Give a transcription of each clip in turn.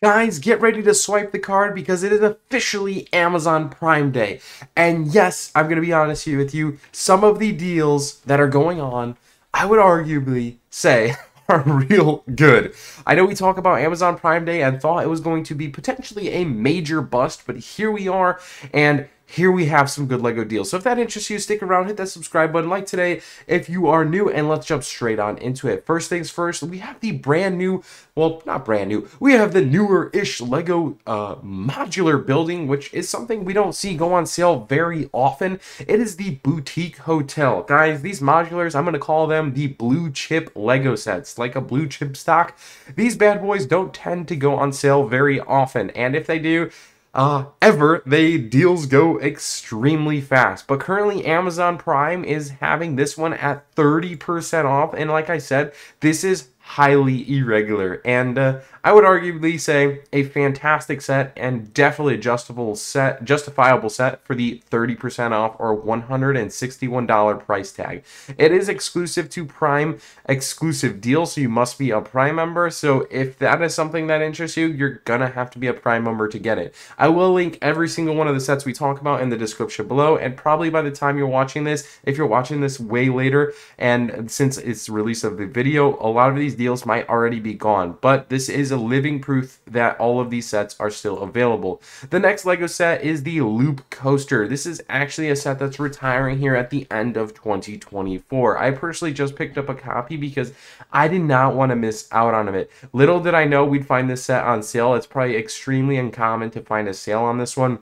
Guys, get ready to swipe the card because it is officially Amazon Prime Day. And yes, I'm going to be honest here with you, some of the deals that are going on, I would arguably say are real good. I know we talk about Amazon Prime Day and thought it was going to be potentially a major bust, but here we are and here we have some good LEGO deals. So if that interests you, stick around, hit that subscribe button like today if you are new, and let's jump straight on into it. First things first, we have the brand new, well, not brand new, we have the newer-ish LEGO uh, modular building, which is something we don't see go on sale very often. It is the Boutique Hotel. Guys, these modulars, I'm going to call them the blue chip LEGO sets, like a blue chip stock. These bad boys don't tend to go on sale very often, and if they do, uh, ever, they deals go extremely fast. But currently, Amazon Prime is having this one at 30% off. And like I said, this is highly irregular. And uh, I would arguably say a fantastic set and definitely adjustable set, justifiable set for the 30% off or $161 price tag. It is exclusive to Prime exclusive deal, so you must be a Prime member. So if that is something that interests you, you're gonna have to be a Prime member to get it. I will link every single one of the sets we talk about in the description below, and probably by the time you're watching this, if you're watching this way later, and since it's release of the video, a lot of these deals might already be gone. But this is a living proof that all of these sets are still available. The next LEGO set is the Loop Coaster. This is actually a set that's retiring here at the end of 2024. I personally just picked up a copy because I did not want to miss out on it. Little did I know we'd find this set on sale. It's probably extremely uncommon to find a sale on this one.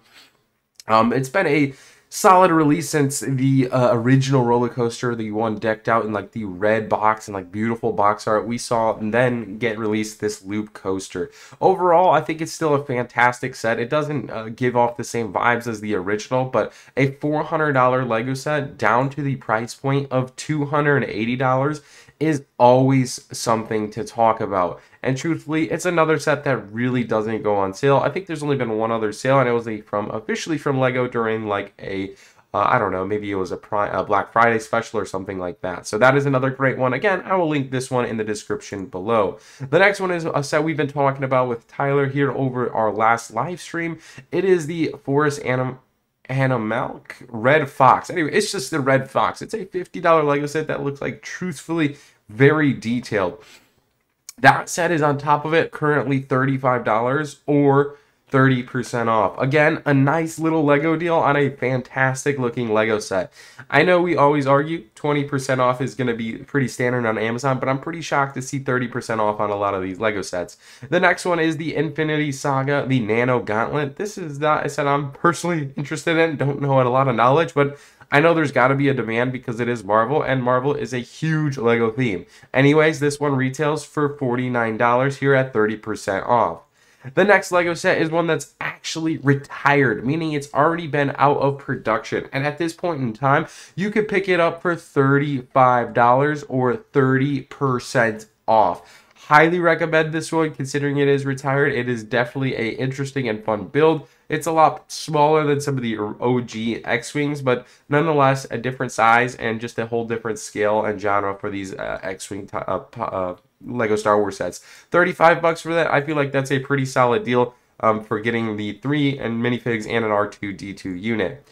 Um, it's been a solid release since the uh, original roller coaster, the one decked out in like the red box and like beautiful box art we saw, and then get released this loop coaster. Overall, I think it's still a fantastic set. It doesn't uh, give off the same vibes as the original, but a $400 Lego set down to the price point of $280 is always something to talk about. And truthfully, it's another set that really doesn't go on sale. I think there's only been one other sale, and it was from officially from Lego during like a uh, I don't know, maybe it was a, a, Black Friday special or something like that. So that is another great one. Again, I will link this one in the description below. The next one is a set we've been talking about with Tyler here over our last live stream. It is the Forest Anim Animalk Red Fox. Anyway, it's just the Red Fox. It's a $50 Lego set that looks like truthfully very detailed. That set is on top of it currently $35 or 30% off. Again, a nice little Lego deal on a fantastic looking Lego set. I know we always argue 20% off is going to be pretty standard on Amazon, but I'm pretty shocked to see 30% off on a lot of these Lego sets. The next one is the Infinity Saga, the Nano Gauntlet. This is not a set I'm personally interested in. Don't know a lot of knowledge, but I know there's got to be a demand because it is Marvel, and Marvel is a huge Lego theme. Anyways, this one retails for $49 here at 30% off. The next LEGO set is one that's actually retired, meaning it's already been out of production. And at this point in time, you could pick it up for $35 or 30% off. Highly recommend this one considering it is retired. It is definitely a interesting and fun build. It's a lot smaller than some of the OG X-Wings, but nonetheless a different size and just a whole different scale and genre for these uh, X-Wing uh, uh, Lego Star Wars sets. 35 bucks for that. I feel like that's a pretty solid deal um, for getting the 3 and minifigs and an R2-D2 unit.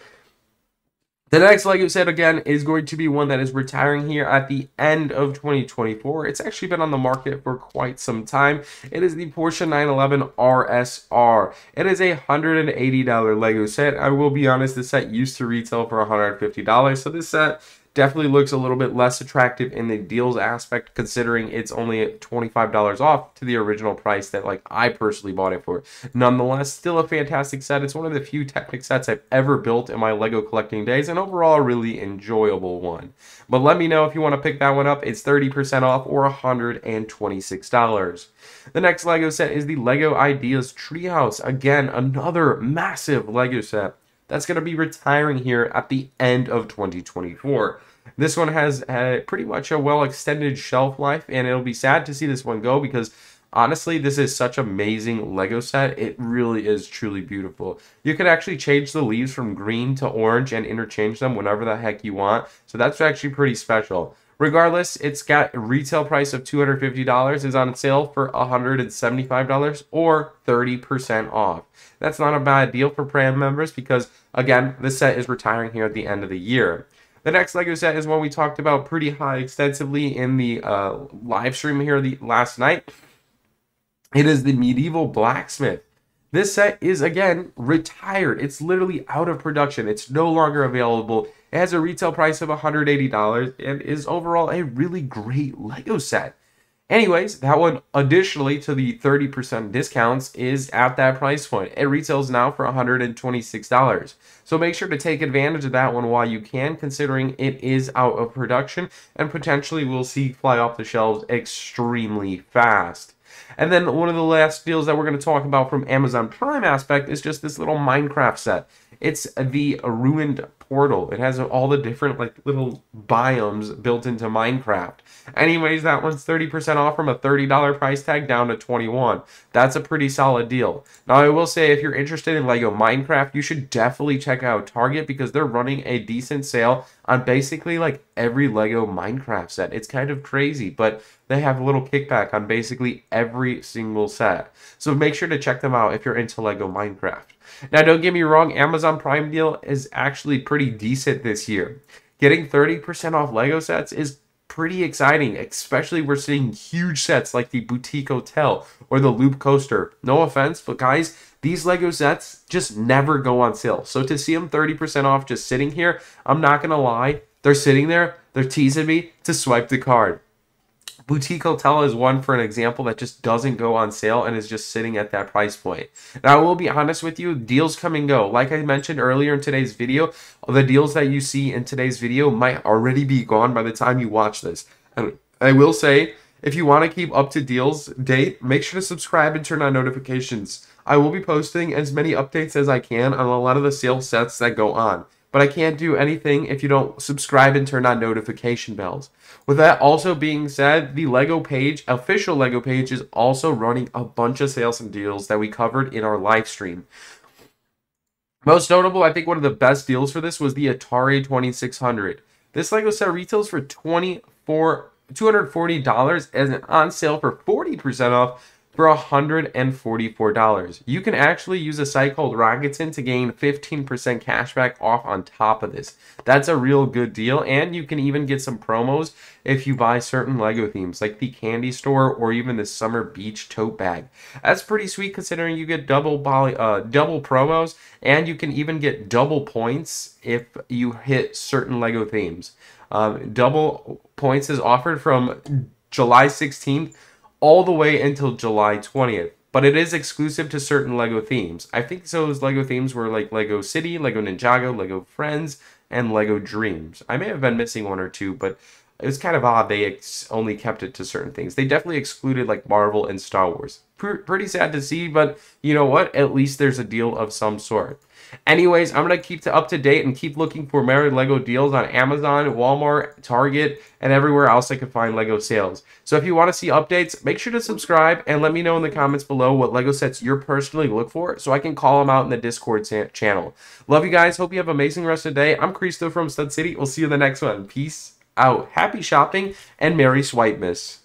The next Lego set again is going to be one that is retiring here at the end of 2024. It's actually been on the market for quite some time. It is the Porsche 911 RSR. It is a $180 Lego set. I will be honest, this set used to retail for $150. So this set definitely looks a little bit less attractive in the deals aspect considering it's only $25 off to the original price that like I personally bought it for. Nonetheless, still a fantastic set. It's one of the few Technic sets I've ever built in my Lego collecting days and overall a really enjoyable one. But let me know if you want to pick that one up. It's 30% off or $126. The next Lego set is the Lego Ideas Treehouse. Again, another massive Lego set that's going to be retiring here at the end of 2024. This one has uh, pretty much a well extended shelf life, and it'll be sad to see this one go because honestly, this is such amazing Lego set. It really is truly beautiful. You could actually change the leaves from green to orange and interchange them whenever the heck you want. So that's actually pretty special. Regardless, it's got a retail price of $250 is on sale for $175 or 30% off. That's not a bad deal for Prime members because again, this set is retiring here at the end of the year. The next Lego set is one we talked about pretty high extensively in the uh, live stream here the last night. It is the Medieval Blacksmith. This set is again retired. It's literally out of production. It's no longer available. It has a retail price of $180 and is overall a really great Lego set. Anyways, that one additionally to the 30% discounts is at that price point. It retails now for $126. So make sure to take advantage of that one while you can, considering it is out of production and potentially will see fly off the shelves extremely fast. And then one of the last deals that we're going to talk about from Amazon Prime aspect is just this little Minecraft set. It's the Ruined Portal. It has all the different like little biomes built into Minecraft. Anyways, that one's 30% off from a $30 price tag down to 21. That's a pretty solid deal. Now, I will say if you're interested in Lego Minecraft, you should definitely check out Target because they're running a decent sale on basically like every Lego Minecraft set. It's kind of crazy, but they have a little kickback on basically every single set. So make sure to check them out if you're into Lego Minecraft. Now, don't get me wrong, Amazon Prime deal is actually pretty decent this year. Getting 30% off Lego sets is pretty exciting, especially we're seeing huge sets like the Boutique Hotel or the Loop Coaster. No offense, but guys, these Lego sets just never go on sale. So to see them 30% off just sitting here, I'm not going to lie, they're sitting there, they're teasing me to swipe the card. Boutique Hotel is one for an example that just doesn't go on sale and is just sitting at that price point. Now, I will be honest with you, deals come and go. Like I mentioned earlier in today's video, the deals that you see in today's video might already be gone by the time you watch this. And I will say, if you want to keep up to deals date, make sure to subscribe and turn on notifications. I will be posting as many updates as I can on a lot of the sale sets that go on but I can't do anything if you don't subscribe and turn on notification bells. With that also being said, the Lego page, official Lego page, is also running a bunch of sales and deals that we covered in our live stream. Most notable, I think one of the best deals for this was the Atari 2600. This Lego set retails for 24 $240 and on sale for 40% off for $144. You can actually use a site called Rakuten to gain 15% cashback off on top of this. That's a real good deal, and you can even get some promos if you buy certain LEGO themes, like the Candy Store or even the Summer Beach tote bag. That's pretty sweet considering you get double, uh, double promos, and you can even get double points if you hit certain LEGO themes. Um, double points is offered from July 16th all the way until July 20th. But it is exclusive to certain LEGO themes. I think those LEGO themes were like LEGO City, LEGO Ninjago, LEGO Friends, and LEGO DREAMZzz. I may have been missing one or two, but it was kind of odd they ex- only kept it to certain things. They definitely excluded like Marvel and Star Wars. Pretty sad to see, but you know what? At least there's a deal of some sort. Anyways, I'm going to keep to up to date and keep looking for Merry Lego deals on Amazon, Walmart, Target, and everywhere else I can find Lego sales. So if you want to see updates, make sure to subscribe and let me know in the comments below what Lego sets you're personally look for so I can call them out in the Discord channel. Love you guys. Hope you have an amazing rest of the day. I'm Cristo from Stud City. We'll see you in the next one. Peace out. Happy shopping and Merry Swipe Miss.